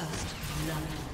First love.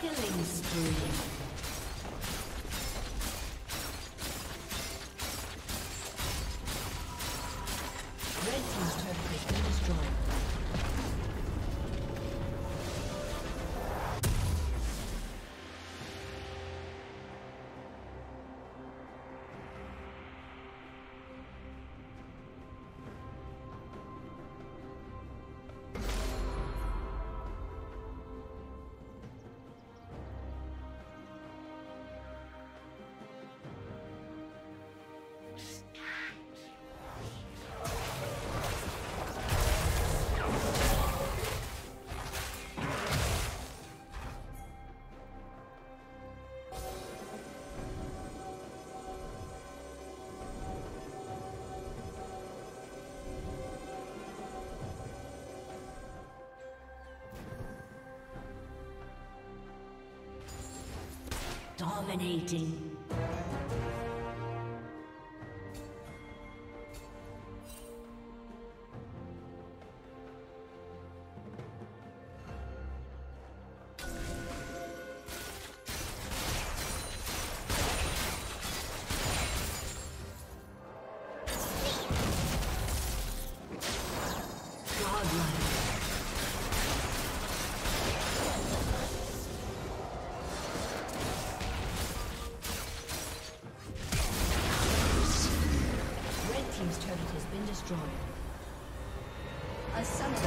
Killing spree. Dominating. Destroyed. A summoner